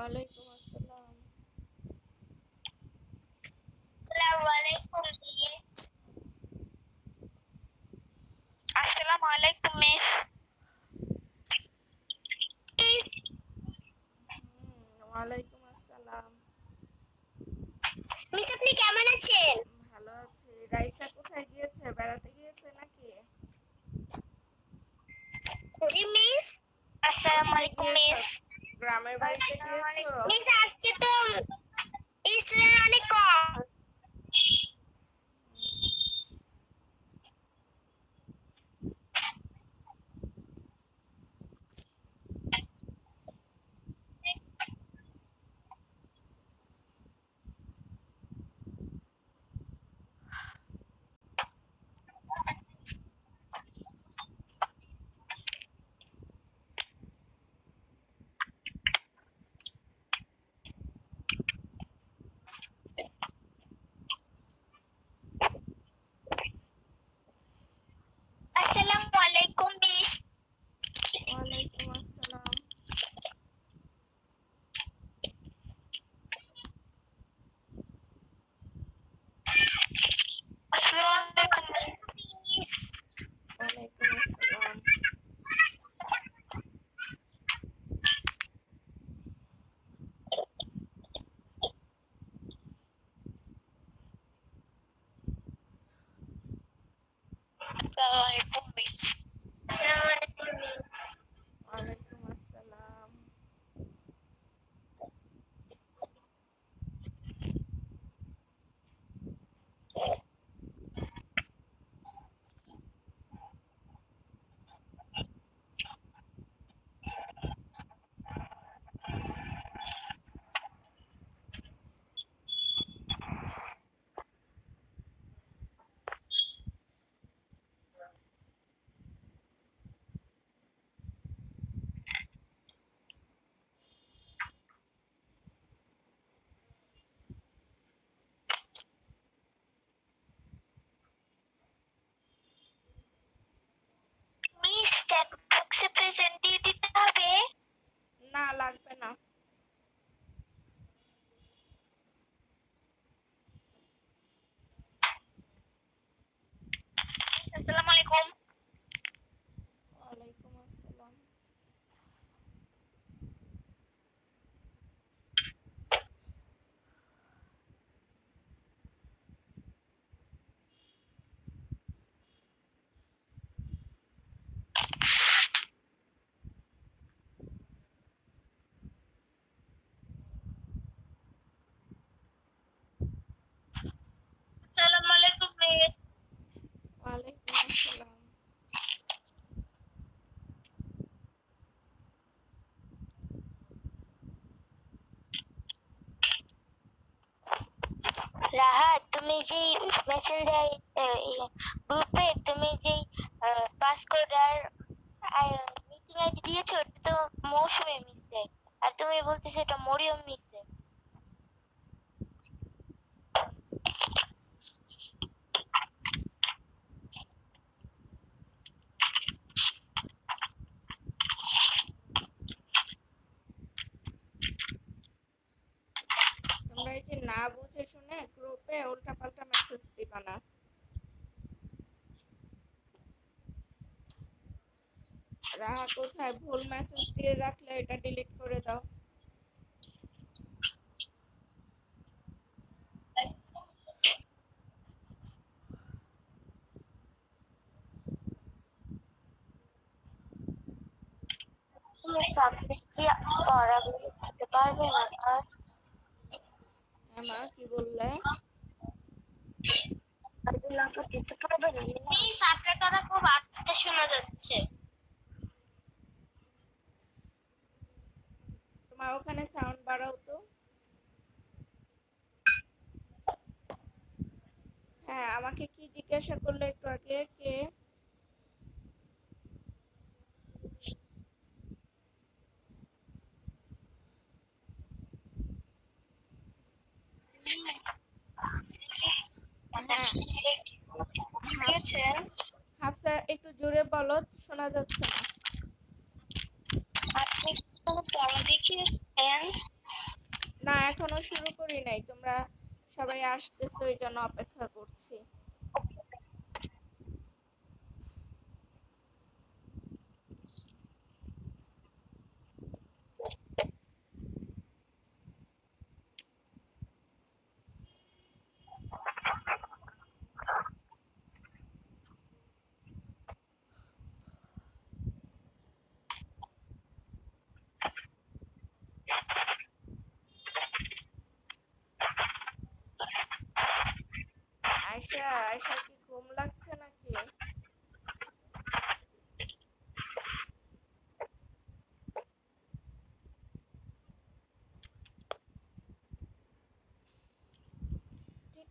ওয়ালাইকুম আসসালাম মেসেঞ্জার গ্রুপে তুমি যে পাসকোড আর মিটিং আইডি দিয়েছ, ওটা তো মৌসুমে মিসে আর তুমি বলতেছো এটা মরিয়ম মিসে তোমরা এই যে না বুঝে শুনে গ্রুপে উল্টা পাল্টা মেসেজ দিবা না। রাহা, কোথায়? ভুল মেসেজ দিয়ে রাখলে এটা ডিলিট করে দাও। আপনি কি পড়াবে বুঝতে পারবে না? আর হ্যাঁ মা কি বললে? আব্দুল্লাহ দিতে পারবে না মিস আপনার কথা খুব আস্তে শোনা যাচ্ছে। তোমার ওখানে সাউন্ড বাড়াও তো। হ্যাঁ আমাকে কি জিজ্ঞাসা করলে একটু আগে? কে হ্যাঁ দিয়েছেন হাফসা একটু জোরে বলো শোনা যাচ্ছে না। আপনি পড়া দেখিয়েছেন না এখনও শুরু করি নাই। তোমরা সবাই আসতেছো এই জন্য অপেক্ষা করছি।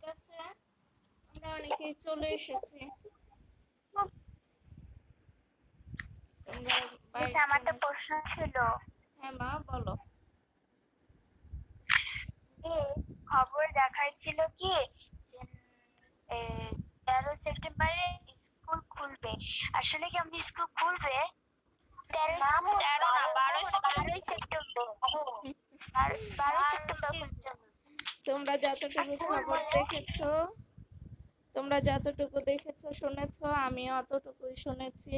ঠিক আছে। আমরা অনেকেই চলে এসেছি। আমার একটা প্রশ্ন ছিল। হ্যাঁ মা বলো। খবর দেখাচ্ছিল কি তেরো সেপ্টেম্বরে স্কুল খুলবে। আসলে কি আমাদের স্কুল খুলবে? তেরো তেরো না বারোই সেপ্টেম্বর। বারোই সেপ্টেম্বর পর্যন্ত তোমরা যতটুকু খবর দেখেছ তোমরা যতটুকু দেখেছ শুনেছো আমি অতটুকুই শুনেছি।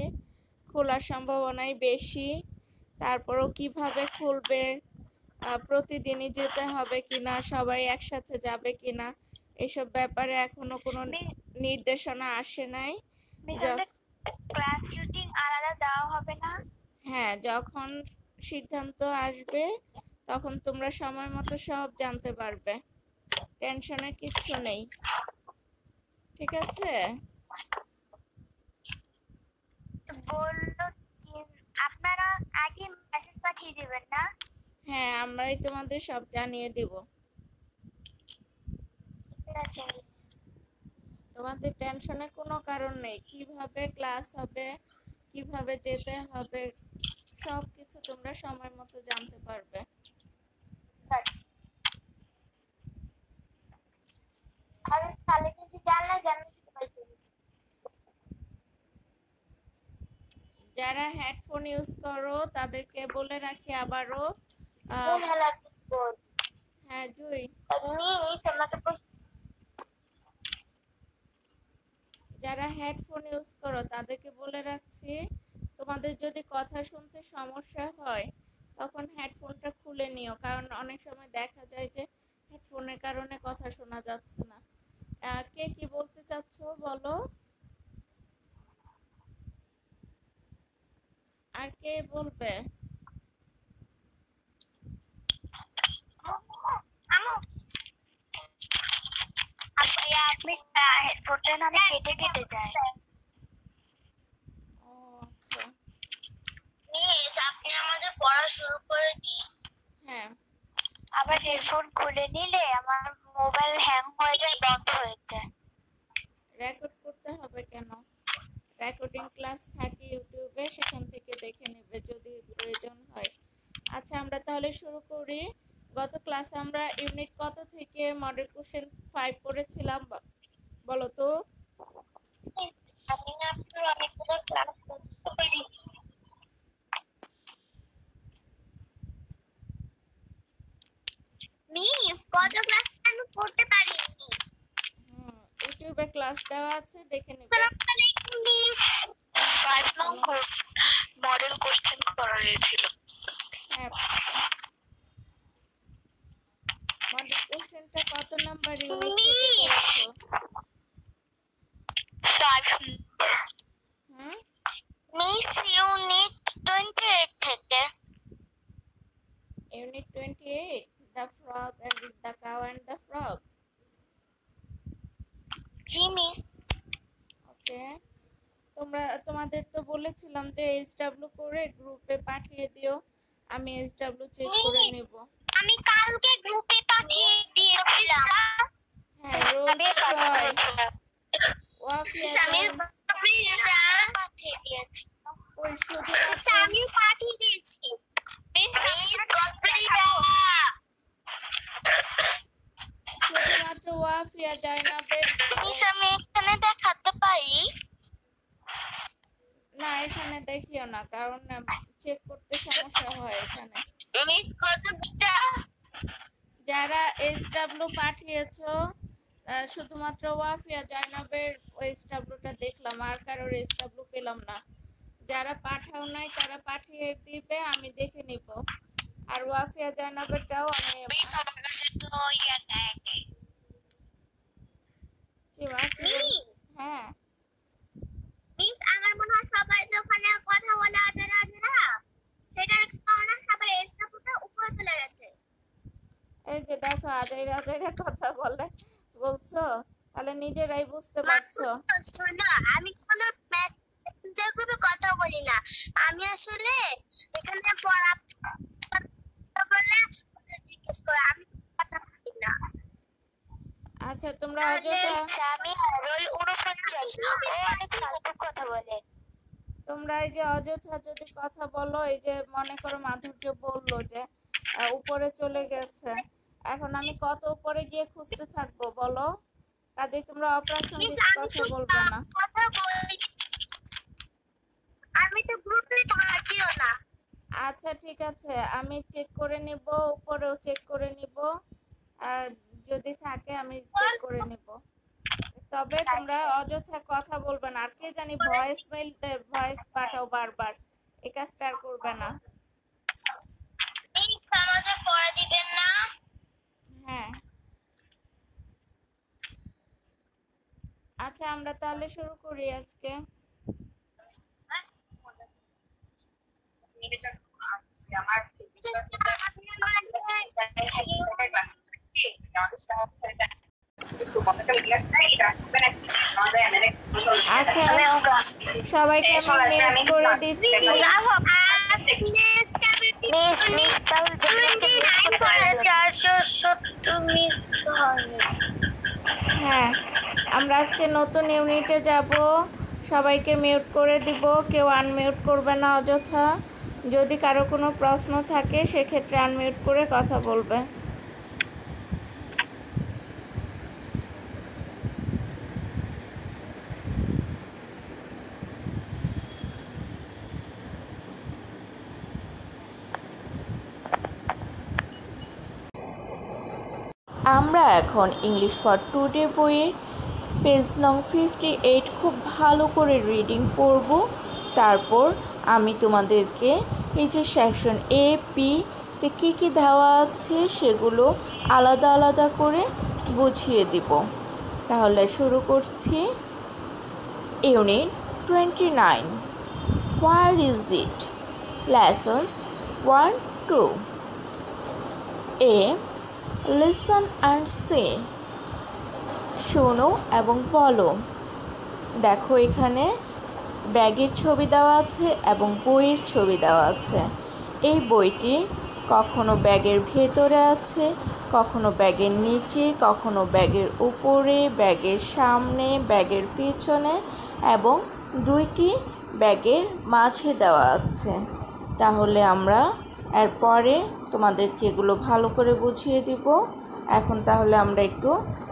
খোলার সম্ভাবনাই বেশি। তারপরও কীভাবে খুলবে প্রতিদিনই যেতে হবে কিনা সবাই একসাথে যাবে কিনা এসব ব্যাপারে এখনও কোনো নির্দেশনা আসে নাই। ক্লাস রুটিন আলাদা দেওয়া হবে না? হ্যাঁ যখন সিদ্ধান্ত আসবে তখন তোমরা সময় মতো সব জানতে পারবে। টেনশনের কিচ্ছু নেই। ঠিক আছে? তো বলল কি আপনারা আগে মেসেজ পাঠিয়ে দিবেন না? হ্যাঁ আমরাই তোমাদের সব জানিয়ে দিব। তোমাদের টেনশনের কোনো কারণ নেই। কীভাবে ক্লাস হবে কীভাবে যেতে হবে সব কিছু তোমরা সময় মতো জানতে পারবে। আর তাহলে কিছু জানলে জানলে সেটা পাইতে যারা হেডফোন ইউজ করো তাদেরকে বলে রাখি আবারও হ্যাঁ জুই। যারা হেডফোন ইউজ করো তাদেরকে বলে রাখছি তোমাদের যদি কথা শুনতে সমস্যা হয় তখন হেডফোনটা খুলে নিও। কারণ অনেক সময় দেখা যায় যে হেডফোনের কারণে কথা শোনা যাচ্ছে না। কে কি বলতে চাচ্ছ বলো? আর কে বলবে? কেটে কেটে যায় ও আচ্ছা। আপনি আমাদের পড়া শুরু করে দিন। হ্যাঁ। আবার হেডফোন খুলে নিলে আমার মোবাইল হ্যাং হয়ে যায় বন্ধ হয়ে যায়। রেকর্ড করতে হবে কেন? রেকর্ডিং ক্লাস থাকে ইউটিউবে সেখান থেকে দেখে নেবে যদি প্রয়োজন হয়। আচ্ছা আমরা তাহলে শুরু করি। গত ক্লাসে আমরা ইউনিট কত থেকে মডেল কোশ্চেন ফাইভ করেছিলাম? বলো তো। মিস কত ক্লাস আমি পড়তে পারিনি। ইউটিউবে ক্লাস দেওয়া আছে দেখে নেবে। ফাইভ নং মডেল কোশ্চেন করা হয়েছিল। হ্যাঁ। মডেল কোশ্চেনটা কত নাম্বার ইউনিট থেকে করেছ? মিস ইউনিট টোয়েন্টি এইট থেকে unit twenty eight the frog and the cow and the frog G miss okay তোমরা তোমাদের তো বলেছিলাম যে এইচডব্লিউ করে গ্রুপে পাঠিয়ে দিও। আমি এইচডব্লিউ চেক করে নেব। আমি কালকে গ্রুপে পাঠিয়ে দিয়েছিলাম। হ্যাঁ রোল ছয় ওয়াফিয়া আমি পাঠিয়ে দিয়েছি। আমি পাঠিয়ে দিয়েছি। শুধুমাত্র ওয়াফিয়া মিস আমি এখানে দেখাতে পারি না এখানে দেখিও না কারণ চেক করতে সমস্যা হয় এখানে। যারা এস ডাব্লিউ পাঠিয়েছো শুধুমাত্র ওয়াফিয়া জাইনাবের এস ডাব্লিউটা দেখলাম আর কারোর এস ডাব্লিউ পেলাম না। যারা পাঠাও নাই তারা পাঠিয়ে দিবে আমি দেখে নিব। আর ওয়াফিয়া জাইনাবেরটাও আমি মিস আমার কাছে তো ইয়া নাই কি মা, কি বল- হ্যাঁ মিস আমার মনে হয় সবাই যে ওখানে কথা বলে আজারা আজারা সেটার কারণে সবার এসরাপুটা উপরে চলে গেছে এই যে আজাই রাজাইরা কথা বলে বলছো? তাহলে নিজেরাই বুঝতে পারছ? শোনো আমি কোনো মেসেঞ্জার গ্রুপে কথা বলি না। আমি আসলে এখানে পড়া বলে জিজ্ঞেস করে আমি কথা বলি না। আচ্ছা তোমরা অযথা স্বামী রোল উনপঞ্চাশ ও অনেক ফালতু কথা বলে। তোমরা এই যে অযথা যদি কথা বলো এই যে মনে করো মাধুর্য বলল যে উপরে চলে গেছে। এখন আমি কত উপরে গিয়ে খুঁজতে থাকব বলো? কাজে তোমরা অপ্রাসঙ্গিক কথা বলবে না। আমি তো গ্রুপে থাকিও না। আচ্ছা ঠিক আছে। আমি চেক করে নিব উপরেও চেক করে নিব। আর যদি থাকে আমি চেক করে নিব। তবে তোমরা অযথা কথা বলবে না। আর কে জানি ভয়েস মেইল ভয়েস পাঠাও বারবার। এই কাজটা আর করবে না মিস আমাদের পড়া দিবেন না হ্যাঁ আচ্ছা আমরা তাহলে শুরু করি আজকে। আচ্ছা সবাইকে দিচ্ছি। হ্যাঁ। আমরা আজকে নতুন ইউনিটে যাব। সবাইকে মিউট করে দিব, কেউ আনমিউট করবে না অযথা। যদি কারও কোনো প্রশ্ন থাকে, সেক্ষেত্রে আনমিউট করে কথা বলবে। আমরা এখন ইংলিশ ফর টুডে বইয়ের পেজ নং ফিফটি এইট খুব ভালো করে রিডিং পড়ব। তারপর আমি তোমাদেরকে এই যে সেকশন এ পি তে কী কী দেওয়া আছে সেগুলো আলাদা আলাদা করে বুঝিয়ে দিব। তাহলে শুরু করছি। Unit twenty nine where is it lessons one two A listen and say শোনো এবং বলো দেখো এখানে ব্যাগের ছবি দেওয়া আছে এবং বইয়ের ছবি দেওয়া আছে। এই বইটি কখনো ব্যাগের ভেতরে আছে, কখনো ব্যাগের নিচে, কখনো ব্যাগের উপরে, ব্যাগের সামনে, ব্যাগের পিছনে এবং দুইটি ব্যাগের মাঝে দেওয়া আছে। তাহলে আমরা এরপরে তোমাদেরকে এগুলো ভালো করে বুঝিয়ে দিব। এখন তাহলে আমরা একটু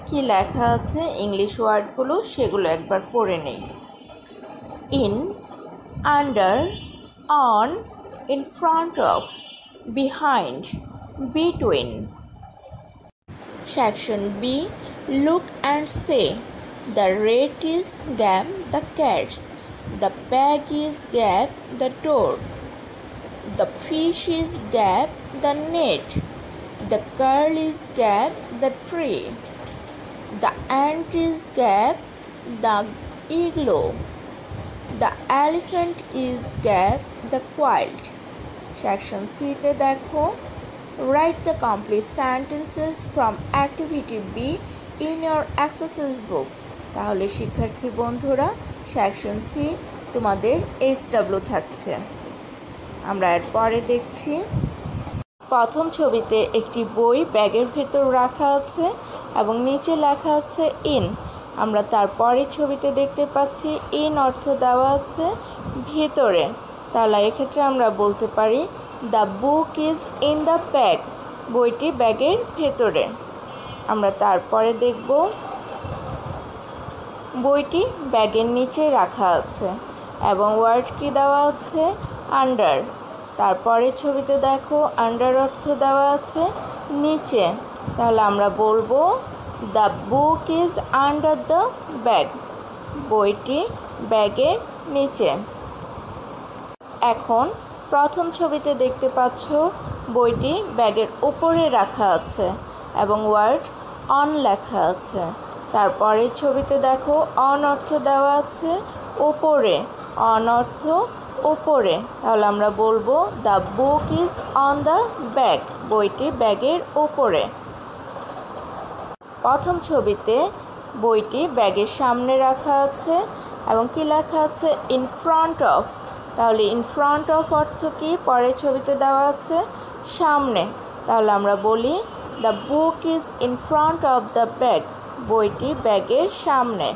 কি লেখা আছে ইংলিশ ওয়ার্ডগুলো সেগুলো একবার পড়ে নেই in under on in front of behind between Section B Look and say The rat is gap the cats The bag is gap the door The fish is gap the net The girl is gap the tree The ant is gap the igloo The elephant is gap the quilt Section C তে দেখো Write the complete sentences from activity B in your exercise book তাহলে শিক্ষার্থী বন্ধুরা section C তোমাদের H W থাকছে আমরা এরপরে দেখছি প্রথম ছবিতে একটি বই ব্যাগের ভেতর রাখা আছে এবং নিচে লেখা আছে ইন। আমরা তারপরে ছবিতে দেখতে পাচ্ছি ইন অর্থ দেওয়া আছে ভেতরে। তাহলে এক্ষেত্রে আমরা বলতে পারি the book is in the bag বইটি ব্যাগের ভেতরে। আমরা তারপরে দেখব, বইটি ব্যাগের নিচে রাখা আছে এবং ওয়ার্ড কি দেওয়া আছে? আন্ডার তারপরে ছবিতে দেখো আন্ডার অর্থ দেওয়া আছে নিচে। তাহলে আমরা বলব the book is under the bag বইটি ব্যাগের নিচে। এখন প্রথম ছবিতে দেখতে পাচ্ছ বইটি ব্যাগের উপরে রাখা আছে এবং ওয়ার্ড অন লেখা আছে। তারপরের ছবিতে দেখো অন অর্থ দেওয়া আছে ওপরে অন অর্থ ওপরে তাহলে আমরা বলব the book is on the bag বইটি ব্যাগের ওপরে প্রথম ছবিতে বইটি ব্যাগের সামনে রাখা আছে এবং কি লেখা আছে? In front of. তাহলে ইন ফ্রন্ট অফ অর্থ কি? পরের ছবিতে দেওয়া আছে, সামনে। তাহলে আমরা বলি the book is in front of the bag বইটি ব্যাগের সামনে।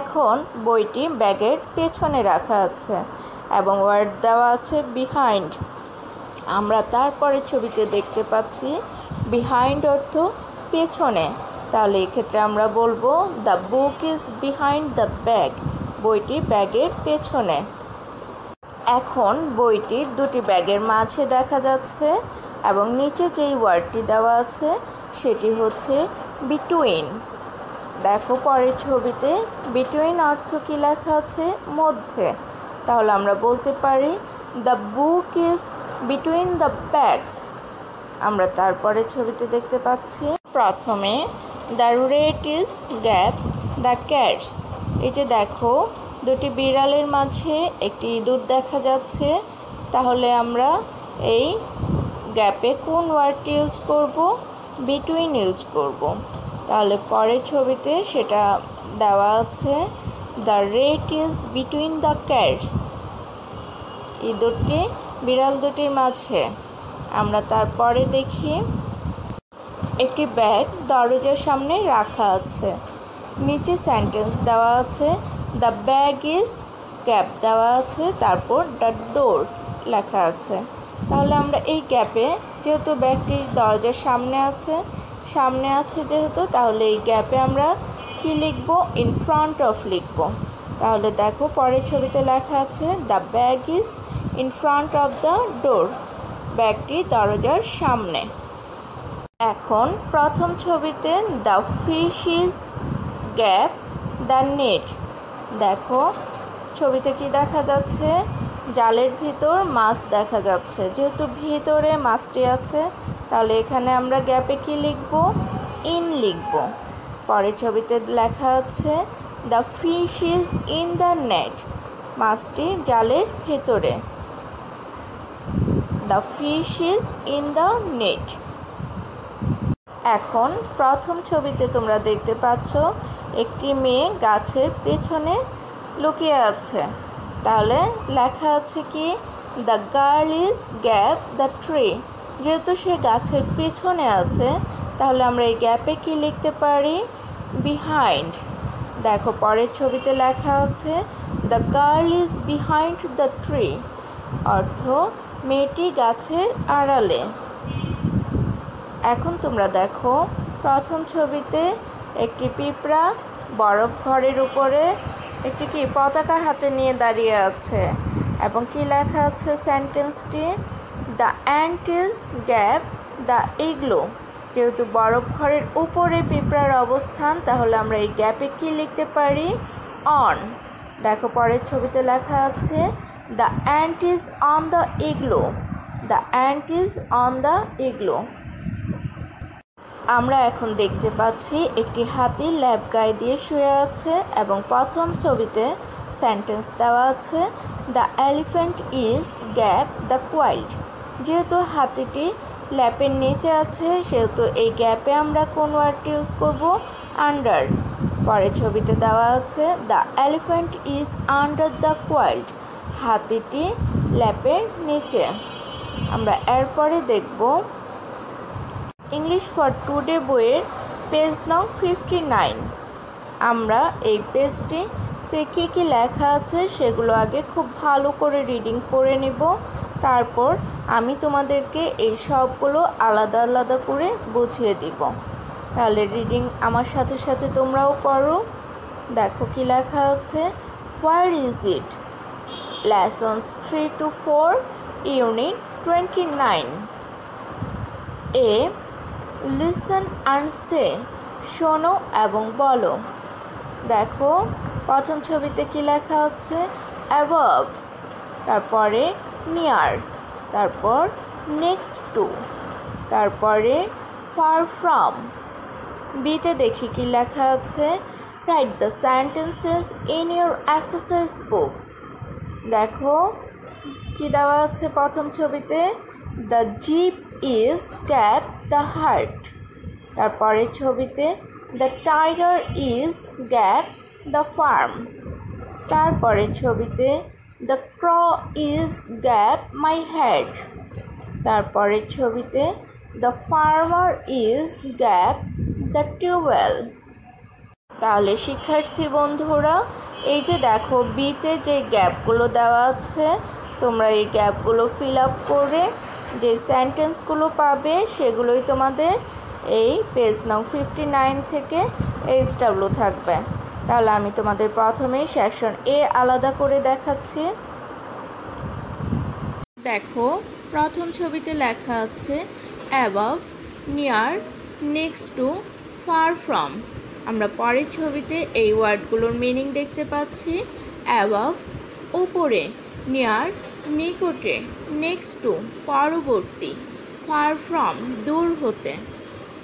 এখন বইটি ব্যাগের পেছনে রাখা আছে এবং ওয়ার্ড দেওয়া আছে, বিহাইন্ড। আমরা তারপরে ছবিতে দেখতে পাচ্ছি, বিহাইন্ড অর্থ পেছনে। তাহলে এক্ষেত্রে আমরা বলব the book is behind the bag বইটি ব্যাগের পেছনে। এখন বইটি দুটি ব্যাগের মাঝে দেখা যাচ্ছে এবং নিচে যেই ওয়ার্ডটি দেওয়া আছে, সেটি হচ্ছে বিটুইন দেখো পরের ছবিতে বিটুইন অর্থ কী লেখা আছে? মধ্যে। তাহলে আমরা বলতে পারি the book is between the bags আমরা তারপরে ছবিতে দেখতে পাচ্ছি। প্রথমে the rat is gap the cats এই যে দেখো, দুটি বিড়ালের মাঝে একটি ইঁদুর দেখা যাচ্ছে। তাহলে আমরা এই গ্যাপে কোন ওয়ার্ডটি ইউজ করব? বিটুইন ইউজ করব। তাহলে পরের ছবিতে সেটা দেওয়া আছে the rat is between the cats ইঁদুরটি, বিড়াল দুটির মাঝে। আমরা তারপরে দেখি। একটি ব্যাগ দরজার সামনে রাখা আছে। নিচে সেন্টেন্স দেওয়া আছে দ্য ব্যাগ ইজ গ্যাপ দেওয়া আছে, তারপর দ্য ডোর লেখা আছে। তাহলে আমরা এই গ্যাপে যেহেতু ব্যাগটি দরজার সামনে আছে সামনে আছে যেহেতু, তাহলে এই গ্যাপে আমরা কি লিখব? ইন ফ্রন্ট অফ লিখব। তাহলে দেখো পরের ছবিতে লেখা আছে the bag is in front of the door ব্যাগটি দরজার সামনে। এখন প্রথম ছবিতে the fish is gap the net দেখো, ছবিতে কি দেখা যাচ্ছে? জালের ভিতর মাছ দেখা যাচ্ছে। যেহেতু ভিতরে মাছটি আছে, তাহলে এখানে আমরা গ্যাপে কি লিখব? ইন লিখব। পরের ছবিতে লেখা আছে the fish is in the net মাছটি জালের ভেতরে। The fish is in the net এখন প্রথম ছবিতে তোমরা দেখতে পাচ্ছ একটি মেয়ে গাছের পেছনে লুকিয়ে আছে। তাহলে লেখা আছে কি the girl is gap the tree যেহেতু সে গাছের পেছনে আছে, তাহলে আমরা এই গ্যাপে কি লিখতে পারি? বিহাইন্ড দেখো, পরের ছবিতে লেখা আছে the girl is behind the tree অর্থ, মেয়েটি গাছের আড়ালে। এখন তোমরা দেখো, প্রথম ছবিতে একটি পিঁপড়া বরফ ঘরের উপরে একটি কি পতাকা হাতে নিয়ে দাঁড়িয়ে আছে এবং কি লেখা আছে সেন্টেন্সটি the ant is gap the igloo যেহেতু বরফ ঘরের উপরে পিঁপড়ার অবস্থান, তাহলে আমরা এই গ্যাপে কি লিখতে পারি? অন দেখো, পরের ছবিতে লেখা আছে the ant is on the igloo the ant is on the igloo আমরা এখন দেখতে পাচ্ছি একটি হাতি ল্যাব গায়ে দিয়ে শুয়ে আছে এবং প্রথম ছবিতে সেন্টেন্স দেওয়া আছে the elephant is gap the child যেহেতু হাতিটি ল্যাপের নিচে আছে, সেহেতু এই গ্যাপে আমরা কোন ওয়ার্ডটি ইউজ করব? আন্ডার পরের ছবিতে দেওয়া আছে the elephant is under the child হাতিটি ল্যাপের নিচে। আমরা এরপরে দেখব ইংলিশ ফর টুডে বইয়ের পেজ নং ফিফটি নাইন আমরা এই পেজটিতে কী কী লেখা আছে সেগুলো আগে খুব ভালো করে রিডিং করে নেব। তারপর আমি তোমাদেরকে এই সবগুলো আলাদা আলাদা করে বুঝিয়ে দিব। তাহলে রিডিং আমার সাথে সাথে তোমরাও করো। দেখো কি লেখা আছে। Where is it lessons three two four unit twenty nine A listen and say, শোনো এবং বলো। দেখো, প্রথম ছবিতে কি লেখা আছে? অ্যাবভ। তারপরে নিয়ার। তারপর নেক্সট টু। তারপরে ফার ফ্রম। বিতে দেখি কি লেখা আছে? Write the sentences in your exercise book. দেখো, কি দেওয়া আছে প্রথম ছবিতে? The jeep is gap the hut তারপরের ছবিতে the tiger is gap the farm তারপরের ছবিতে the crow is gap my head তারপরের ছবিতে the farmer is gap the tubewell তাহলে শিক্ষার্থী বন্ধুরা, এই যে দেখো বিতে যে গ্যাপগুলো দেওয়া আছে, তোমরা এই গ্যাপগুলো ফিল আপ করে যে সেন্টেন্সগুলো পাবে সেগুলোই তোমাদের এই পেজ নং ফিফটি নাইন থেকে এইচ ডাব্লু থাকবে। তাহলে আমি তোমাদের প্রথমেই সেকশন এ আলাদা করে দেখাচ্ছি। দেখো, প্রথম ছবিতে লেখা আছে above near next to far from আমরা পরের ছবিতে এই ওয়ার্ডগুলোর মিনিং দেখতে পাচ্ছি অ্যাবভ ওপরে নিয়ার নিকটে। নেক্সট টু পরবর্তী ফার ফ্রম দূর হতে।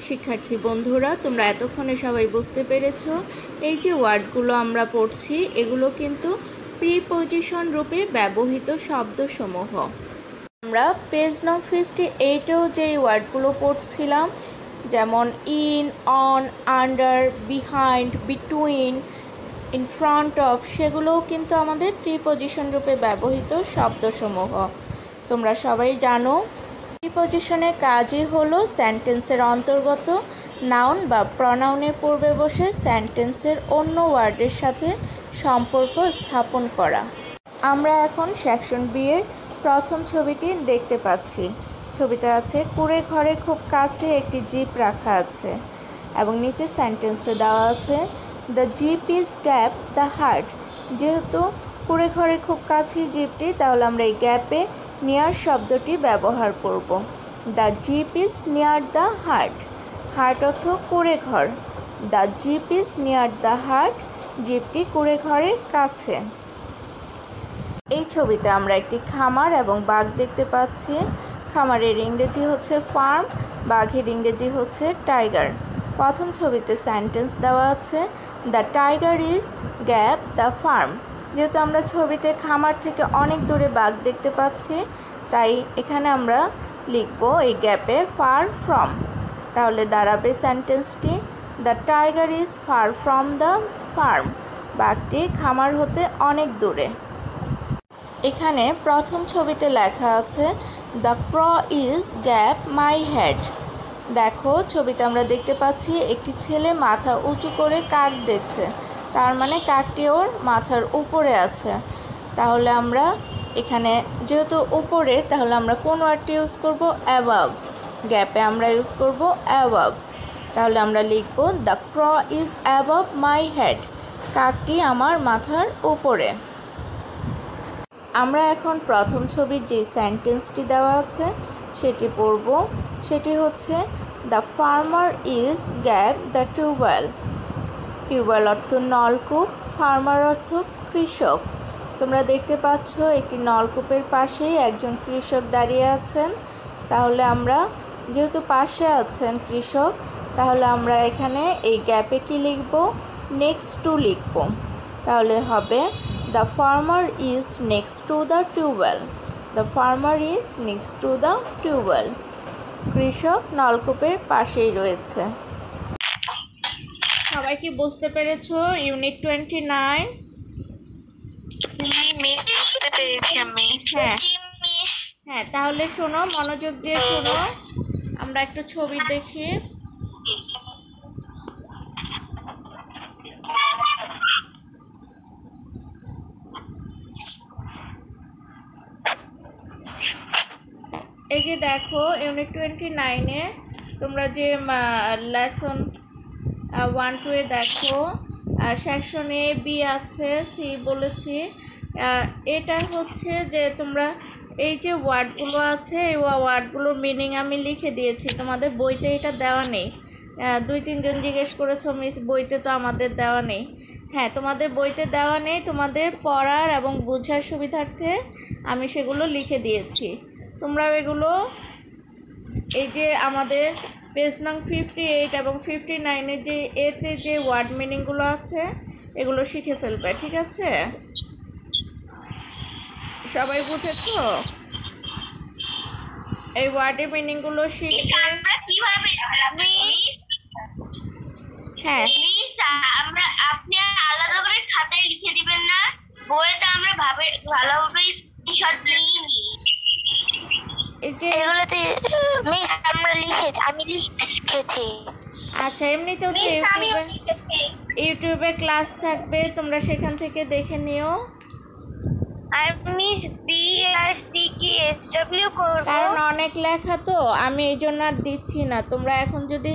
শিক্ষার্থী বন্ধুরা, তোমরা এতক্ষণে সবাই বুঝতে পেরেছ, এই যে ওয়ার্ডগুলো আমরা পড়ছি, এগুলো কিন্তু প্রিপোজিশন রূপে ব্যবহৃত শব্দসমূহ। আমরা পেজ নং ফিফটি এইটেও যেই ওয়ার্ডগুলো পড়ছিলাম, যেমন in on under behind between in front of সেগুলোও কিন্তু আমাদের প্রিপোজিশন রূপে ব্যবহৃত শব্দসমূহ। তোমরা সবাই জানো। প্রিপোজিশনের কাজই হলো সেন্টেন্সের অন্তর্গত নাউন বা প্রনাউনের পূর্বে বসে সেন্টেন্সের অন্য ওয়ার্ডের সাথে সম্পর্ক স্থাপন করা। আমরা এখন সেকশন বি এর প্রথম ছবিটি দেখতে পাচ্ছি। ছবিতে আছে কুড়ে ঘরে খুব কাছে একটি জিপ রাখা আছে এবং নিচে সেন্টেন্সে দেওয়া আছে the jeep is gap the hut যেহেতু কুড়ে ঘরে খুব কাছে জিপটি তাহলে আমরা এই গ্যাপে নিয়ার শব্দটি ব্যবহার করব। The jeep is near the hut hut অর্থ কুড়ে ঘর। The jeep is near the hut জিপটি কুড়ে ঘরের কাছে। এই ছবিতে আমরা একটি খামার এবং বাঘ দেখতে পাচ্ছি। খামারের ইংরেজি হচ্ছে ফার্ম, বাঘের ইংরেজি হচ্ছে টাইগার। প্রথম ছবিতে সেন্টেন্স দেওয়া আছে the tiger is gap the farm যেহেতু আমরা ছবিতে খামার থেকে অনেক দূরে বাঘ দেখতে পাচ্ছি, তাই এখানে আমরা লিখব এই গ্যাপে ফার ফ্রম তাহলে দাঁড়াবে সেন্টেন্সটি the tiger is far from the farm বাঘটি খামার হতে অনেক দূরে। এখানে প্রথম ছবিতে লেখা আছে the crow is gap my head দেখো, ছবিতে আমরা দেখতে পাচ্ছি, একটি ছেলে মাথা উঁচু করে কাক দেখছে। তার মানে কাকটি ওর মাথার উপরে আছে। তাহলে আমরা এখানে যেহেতু উপরে, তাহলে আমরা কোন ওয়ার্ডটি ইউজ করব? অ্যাবাভ গ্যাপে আমরা ইউজ করব অ্যাবাভ তাহলে আমরা লিখব the crow is above my head কাকটি আমার মাথার উপরে। আমরা এখন প্রথম ছবির যে সেন্টেন্সটি দেওয়া আছে, সেটি পড়ব। সেটি হচ্ছে the farmer is gap the tubewell tubewell অর্থ নলকূপ, ফার্মার অর্থ কৃষক। তোমরা দেখতে পাচ্ছ একটি নলকূপের পাশেই একজন কৃষক দাঁড়িয়ে আছেন। তাহলে আমরা যেহেতু পাশে আছেন কৃষক, তাহলে আমরা এখানে এই গ্যাপে কি লিখব? নেক্সট টু লিখব। তাহলে হবে the farmer is next to the tubewell the farmer is next to the tubewell কৃষক নলকূপের পাশেই রয়েছে। সবাই কি বুঝতে পেরেছ? ইউনিট টোয়েন্টি নাইন হ্যাঁ। হ্যাঁ তাহলে শোনো মনোযোগ দিয়ে শোনো। আমরা একটা ছবি দেখি। এই যে দেখো ইউনিট টোয়েন্টি নাইনে তোমরা যে লেসন ওয়ান টু এ দেখো। সেকশন বি আছে সি বলেছি। এটা হচ্ছে যে তোমরা এই যে ওয়ার্ডগুলো আছে, এই ওয়ার্ডগুলোর মিনিং আমি লিখে দিয়েছি। তোমাদের বইতে এটা দেওয়া নেই। দুই, তিনজন জিজ্ঞেস করেছ মিস বইতে তো আমাদের দেওয়া নেই। হ্যাঁ তোমাদের বইতে দেওয়া নেই। তোমাদের পড়ার এবং বোঝার সুবিধার্থে আমি সেগুলো লিখে দিয়েছি। তোমরাও এগুলো এই যে আমাদের পেজ নং ফিফটি এইট এবং ফিফটি নাইনের যে এতে যে ওয়ার্ড মিনিংগুলো আছে এগুলো শিখে ফেলবে ঠিক আছে? সবাই বুঝেছ? এই ওয়ার্ডের মিনিংগুলো শিখে হ্যাঁ। আমরা আপনি আলাদা করে খাতায় লিখে দিবেন না বইতে আমরা ভাবে ভালোভাবে এই যে এগুলোতে মিস আমরা লিখে আমি লিখেছি আচ্ছা এমনিতেও তো ইউটিউবে ইউটিউবে ক্লাস থাকবে তোমরা সেখান থেকে দেখে নিও। আর মিস বি আর সি কি এইচ ডব্লিউ করব? কারণ অনেক লেখা তো আমি এই জন্য আর দিচ্ছি না। তোমরা এখন যদি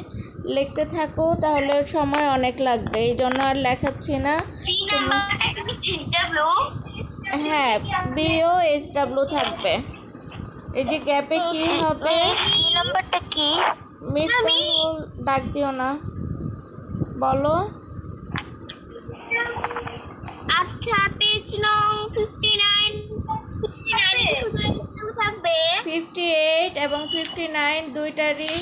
লিখতে থাকো তাহলে সময় অনেক লাগবে। এই জন্য আর লেখাচ্ছি না। মিস হ্যাঁ বিও এইচ ডাব্লিউ থাকবে। এই যে গ্যাপে কি হবে? সি নাম্বারটা কি? মিস ডাক দিও না। বলো। আচ্ছা পেজ নং ফিফটি নাইন থাকবে। ফিফটি এইট এবং ফিফটি নাইন দুইটারই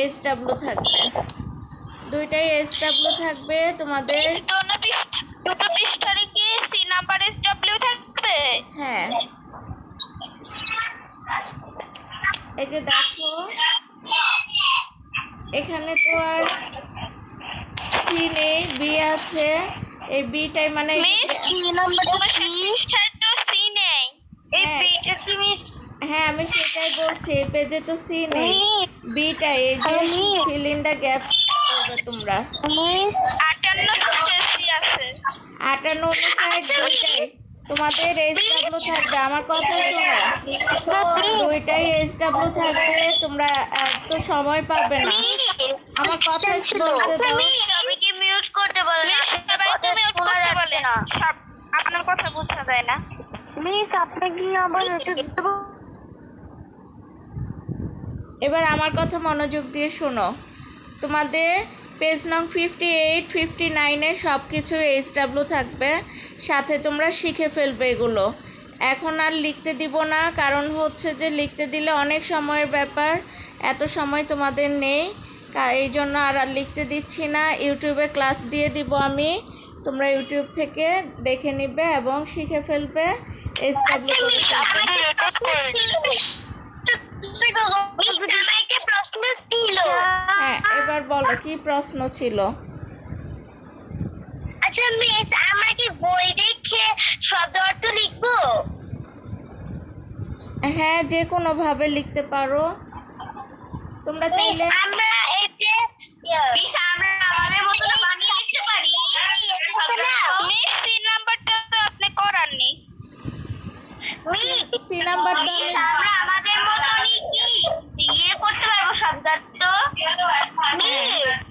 এইচ ডাব্লিউ থাকবে। দুইটাই এইচ ডাব্লিউ থাকবে তোমাদের। দুটো পৃষ্ঠারে কি সি নাম্বার এস ডাব্লিউ থাকবে? হ্যাঁ। এই যে দেখো এখানে তো আর সি নেই বি আছে। এই বিটাই মানে সি নাম্বার তোমার পৃষ্ঠায় তো সি নেই। এই পেজে তুমি হ্যাঁ আমি সেটাই বলছি এই পেজে তো সি নেই। বিটাই এই যে ফিল ইন দ্য গ্যাপ করবে তোমরা। আটান্ন আছে। আটান্ন উনষাট দুইটাই তোমাদের এইচ ডাব্লিউ থাকবে আমার কথা শোনো। দুইটাই এইচ ডাব্লিউ থাকবে তোমরা এত সময় পাবে না। আমার কথা বলতে দাও। সবাইকে মিউট করতে বলেন সবাইকে মিউট করতে বলেন। আপনার কথা বোঝা যায় না। মিস আপনি কি আবার একটু দেবো এবার আমার কথা মনোযোগ দিয়ে শোনো। তোমাদের পেজ নং ফিফটি এইট ফিফটি নাইনের সব কিছু এইচ ডাব্লিউ থাকবে। সাথে তোমরা শিখে ফেলবে এগুলো। এখন আর লিখতে দিব না কারণ হচ্ছে যে লিখতে দিলে অনেক সময়ের ব্যাপার এত সময় তোমাদের নেই। এই জন্য আর আর লিখতে দিচ্ছি না। ইউটিউবে ক্লাস দিয়ে দিব আমি। তোমরা ইউটিউব থেকে দেখে নিবে এবং শিখে ফেলবে। হ্যাঁ এবার বলো কি প্রশ্ন ছিল? আচ্ছা মিস আমরা কি বই দেখে শব্দ অর্থ লিখব? হ্যাঁ যে কোনোভাবে লিখতে পারো। তোমরা মিস চাইলে আমরা এই যে মিস আমরা আমাদের মতো বানিয়ে লিখতে পারি। মিস তিন নাম্বারটা তো আপনি করাননি মিস সি নাম্বারটা মিস আমরা আমাদের মতনই কি? সিএ করতে পারব শব্দার্থ। মিস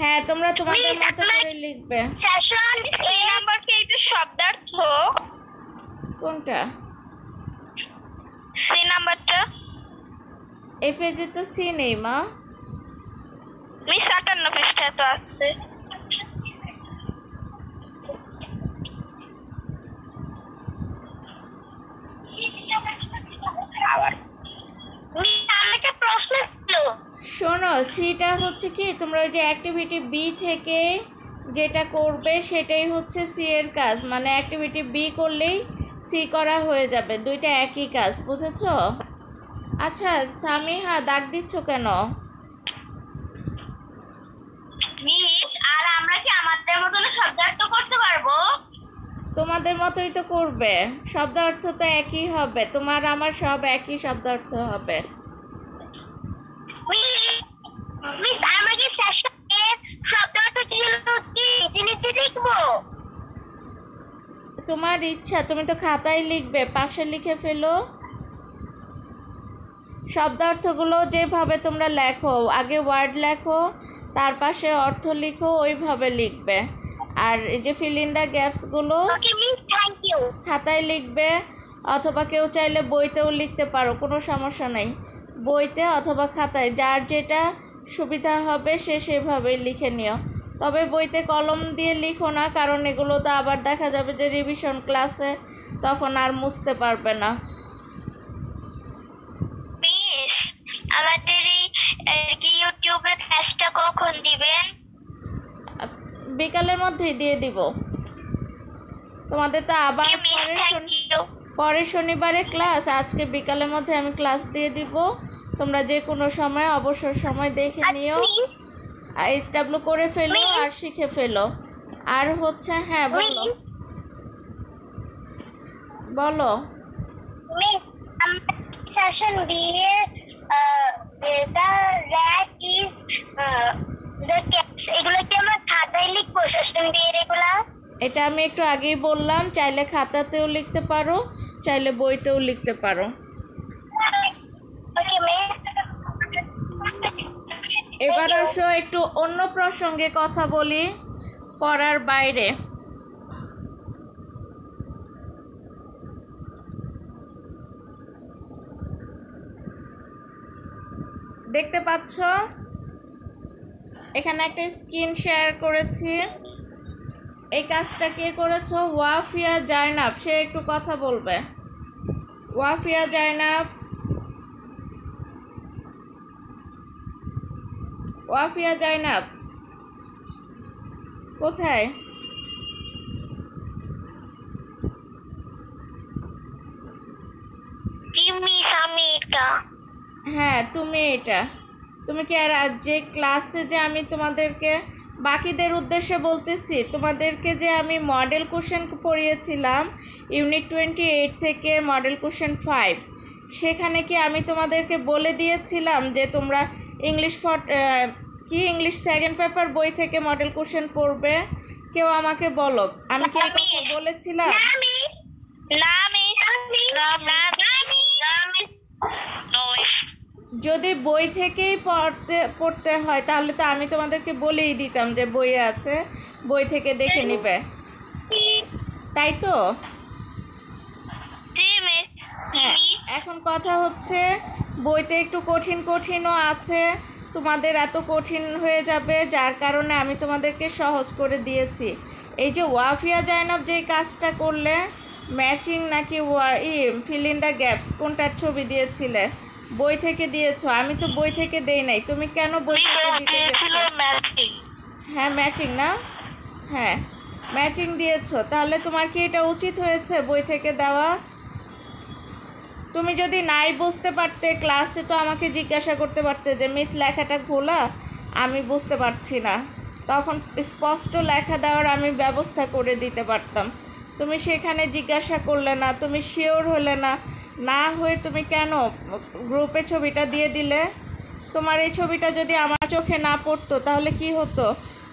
হ্যাঁ তোমরা তোমাদের মতো করে লিখবে। সেশন এই নাম্বারকে যে শব্দার্থ। কোনটা? সি নাম্বারটা এই পেজে তো সি নেই মা। মিস আটান্ন পৃষ্ঠায় তো আছে। মিস আমাকে প্রশ্ন শোনো সিটা হচ্ছে কি তোমরা ওই যে অ্যাক্টিভিটি বি থেকে যেটা করবে সেটাই হচ্ছে সি এর কাজ। মানে অ্যাক্টিভিটি বি করলেই সি করা হয়ে যাবে দুইটা একই কাজ বুঝেছ? আচ্ছা সামিহা দাগ দিচ্ছ কেন? আর আমরা কি আমাদের মতন শব্দার্থ করতে পারব? তোমাদের মতোই তো করবে শব্দ অর্থ তো একই হবে তোমার আমার সব একই শব্দ অর্থ হবে মিস মিস আমরা কি সেশনে শব্দার্থ কি নিচে লিখব? তোমার ইচ্ছা তুমি তো খাতায় লিখবে পাশে লিখে ফেলো। শব্দ অর্থগুলো যেভাবে তোমরা লেখো আগে ওয়ার্ড লেখো তার পাশে অর্থ লিখো ওইভাবে লিখবে। আর এই যে ফিল ইন দ্য গ্যাপসগুলো খাতায় লিখবে অথবা কেউ চাইলে বইতেও লিখতে পারো কোনো সমস্যা নাই। বইতে অথবা খাতায় যার যেটা সুবিধা হবে সে সেভাবেই লিখে নিও। তবে বইতে কলম দিয়ে লিখো না কারণ এগুলো তো আবার দেখা যাবে যে রিভিশন ক্লাসে তখন আর মুছতে পারবে না। মিস আমাদের এই কি ইউটিউবে ক্লাসটা কখন দিবেন? বিকালের মধ্যেই দিয়ে দিব। তোমাদের তো আবার পরের শনিবারে ক্লাস আজকে বিকালের মধ্যে আমি ক্লাস দিয়ে দিব। তোমরা যে কোনো সময় অবসর সময় দেখে নিও। মিস এইচ করে ফেলো আর শিখে ফেলো। আর হচ্ছে হ্যাঁ বলো। বলো। মিস সেশন বি এর the rat is the cats এগুলো কি আমরা খাতায় লিখব সেশন বি এর এগুলা এটা আমি একটু আগেই বললাম চাইলে খাতাতেও লিখতে পারো চাইলে বইতেও লিখতে পারো। মিস এবার আসো একটু অন্য প্রসঙ্গে কথা বলি পড়ার বাইরে। দেখতে পাচ্ছ? এখানে একটা স্ক্রিন শেয়ার করেছি। এই কাজটা কে করেছ? ওয়াফিয়া জায়নাব সে একটু কথা বলবে। ওয়াফিয়া জায়নাব ওয়াফিয়া জাইনাব কোথায়? কি আমি এটা। হ্যাঁ তুমি এটা। তুমি কি আর যে ক্লাসে যে আমি তোমাদেরকে বাকিদের উদ্দেশ্যে বলতেছি তোমাদেরকে যে আমি মডেল কোশ্চেন পড়িয়েছিলাম ইউনিট টোয়েন্টি এইট থেকে মডেল কোশ্চেন ফাইভ সেখানে কি আমি তোমাদেরকে বলে দিয়েছিলাম যে তোমরা ইংলিশ ফট কি ইংলিশ সেকেন্ড পেপার বই থেকে মডেল কোশ্চেন পড়বে কেউ আমাকে বলো আমি কি কথা বলেছিলাম? যদি বই থেকেই পড়তে পড়তে হয় তাহলে তো আমি তোমাদেরকে বলেই দিতাম যে বই আছে বই থেকে দেখে নিবে। তাই তো? হ্যাঁ এখন কথা হচ্ছে বইতে একটু কঠিন কঠিনও আছে তোমাদের এত কঠিন হয়ে যাবে যার কারণে আমি তোমাদেরকে সহজ করে দিয়েছি। এই যে ওয়াফিয়া জাইনাব যে কাজটা করলে ম্যাচিং নাকি E fill in the gaps কোনটার ছবি দিয়েছিলে? বই থেকে দিয়েছ আমি তো বই থেকে দেই নাই। তুমি কেন বই থেকে দিতে হ্যাঁ ম্যাচিং না? হ্যাঁ ম্যাচিং দিয়েছ। তাহলে তোমার কি এটা উচিত হয়েছে বই থেকে দেওয়া? তুমি যদি নাই বুঝতে পারতে ক্লাসে তো আমাকে জিজ্ঞাসা করতে পারতে যে মিস লেখাটা খোলা? আমি বুঝতে পারছি না। তখন স্পষ্ট লেখা দেওয়ার আমি ব্যবস্থা করে দিতে পারতাম। তুমি সেখানে জিজ্ঞাসা করলে না, তুমি শিওর হলে না না হয়ে তুমি কেন গ্রুপে ছবিটা দিয়ে দিলে? তোমার এই ছবিটা যদি আমার চোখে না পড়তো, তাহলে কি হতো?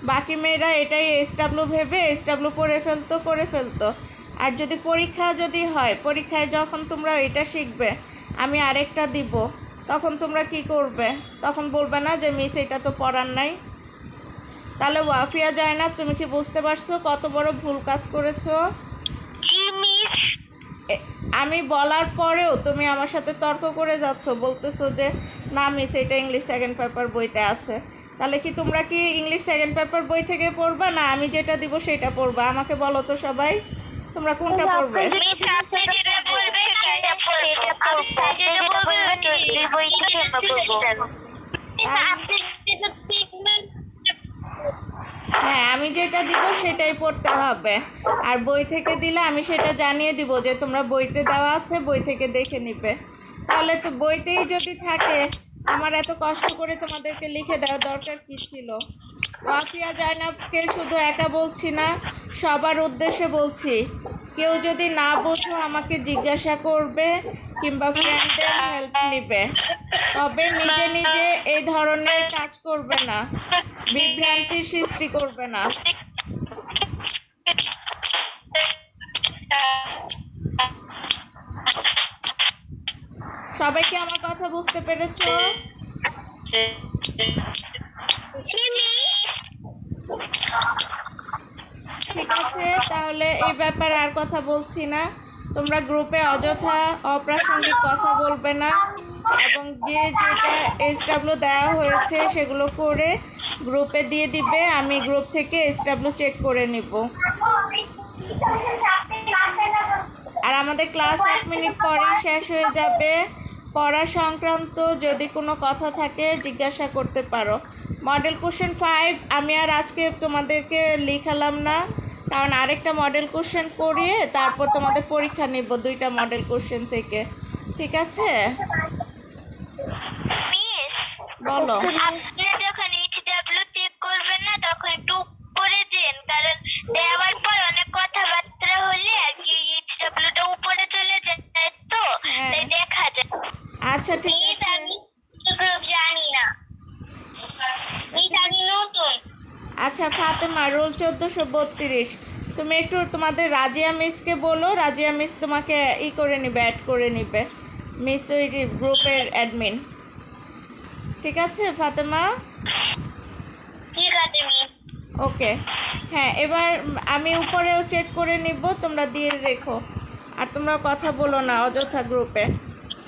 বাকি মেয়েরা এটাই এস ডাব্লু ভেবে এস ডাব্লু করে ফেলতো করে ফেলতো। আর যদি পরীক্ষা যদি হয় পরীক্ষায় যখন তোমরা এটা শিখবে আমি আরেকটা দিব তখন তোমরা কি করবে? তখন বলবে না যে মিস এটা তো পড়ার নাই। তাহলে ওয়াফিয়া যায় না তুমি কি বুঝতে পারছ কত বড় ভুল কাজ করেছ? আমি বলার পরেও তুমি আমার সাথে তর্ক করে যাচ্ছ বলতেছো যে না মিস এটা ইংলিশ সেকেন্ড পেপার বইতে আছে। তাহলে কি তোমরা কি ইংলিশ সেকেন্ড পেপার বই থেকে পড়বা? না আমি যেটা দিব সেটা পড়বা। আমাকে বলো তো সবাই। তোমরা কোনটা পড়বে? মিস আপনি যেটা বলবেন সেটা পড়ব আপনি যেটা বলবেন ওই বইটা পড়ব মিস আপনি যেটা দেখবেন হ্যাঁ আমি যেটা দিব সেটাই পড়তে হবে। আর বই থেকে দিলে আমি সেটা জানিয়ে দিব যে তোমরা বইতে দেওয়া আছে বই থেকে দেখে নিবে। তাহলে তো বইতেই যদি থাকে আমার এত কষ্ট করে তোমাদেরকে লিখে দেওয়া দরকার কি ছিল? ওয়াফিয়া জায়নাবকে শুধু একা বলছি না, সবার উদ্দেশ্যে বলছি, কেউ যদি না বোঝো আমাকে জিজ্ঞাসা করবে কিংবা ফ্রেন্ডদের হেল্প নিবে। তবে নিজে নিজে এই ধরনের কাজ করবে না বিভ্রান্তির সৃষ্টি করবে না। সবাই কি আমার কথা বুঝতে পেরেছ জি মিস ঠিক আছে, তাহলে এই ব্যাপারে আর কথা বলছি না। তোমরা গ্রুপে অযথা অপ্রাসঙ্গিক কথা বলবে না এবং যে যেটা এসডাব্লিউ দেওয়া হয়েছে সেগুলো করে গ্রুপে দিয়ে দিবে, আমি গ্রুপ থেকে এসডাব্লিউ চেক করে নিব। আর আমাদের ক্লাস এক মিনিট পরেই শেষ হয়ে যাবে। পড়া সংক্রান্ত যদি কোনো কথা থাকে, জিজ্ঞাসা করতে পারো। মডেল কোশ্চেন ফাইভ আমি আর আজকে তোমাদেরকে লিখালাম না। কারণ আরেকটা মডেল কোশ্চেন করিয়ে তারপর তোমাদের পরীক্ষা নিব দুইটা মডেল কোশ্চেন থেকে। ঠিক আছে? বলো। আপনি যখন এইচডব্লিউ চেক করবেন না তখন একটু উপরে দেন কারণ দেওয়ার পর অনেক কথাবার্তা হলে আর কি এইচডব্লিউটা উপরে চলে যায় তো হ্যাঁ। তাই দেখা যায়। আচ্ছা ঠিক আছে। গ্রুপ জানি না মিস আমি নতুন আচ্ছা ফাতেমা রোল চোদ্দোশো বত্রিশ। তুমি একটু তোমাদের রাজিয়া মিসকে বলো রাজিয়া মিস তোমাকে ই করে নিবে অ্যাড করে নিবে। মিস ওই গ্রুপের অ্যাডমিন ঠিক আছে ফাতেমা? ঠিক আছে মিস। ওকে। হ্যাঁ এবার আমি উপরেও চেক করে নিব তোমরা দিয়ে রেখো। আর তোমরা কথা বলো না অযথা গ্রুপে।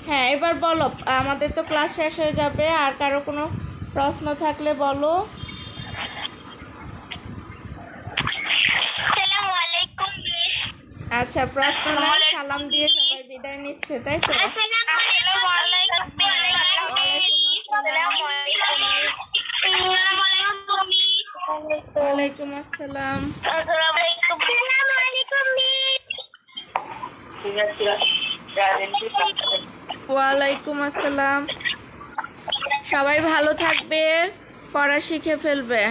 হ্যাঁ এবার বলো আমাদের তো ক্লাস শেষ হয়ে যাবে আর কারও কোনো প্রশ্ন থাকলে বলো। আসসালামু আলাইকুম মিস আচ্ছা প্রশ্ন না সালাম দিয়ে সবাই বিদায় নিচ্ছে তাই তো? আসসালামু। আলাইকুম মিস আসসালামু আলাইকুম মিস ওয়ালাইকুম আসসালাম আসসালামু আলাইকুম আসসালামু আলাইকুম মিস ওয়ালাইকুম আসসালাম। সবাই ভালো থাকবে পড়া শিখে ফেলবে।